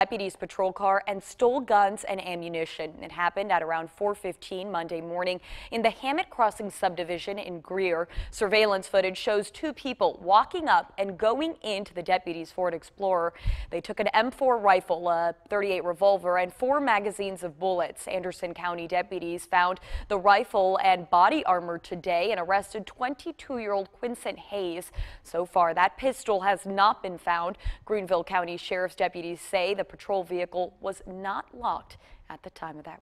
Deputies patrol car and stole guns and ammunition. It happened at around 4:15 Monday morning in the Hammett Crossing subdivision in Greer. Surveillance footage shows two people walking up and going into the deputies' Ford Explorer. They took an M4 rifle, a 38 revolver, and four magazines of bullets. Anderson County deputies found the rifle and body armor today and arrested 22-year-old Quinsent Hayes. So far, that pistol has not been found. Greenville County Sheriff's deputies say the patrol vehicle was not locked at the time of that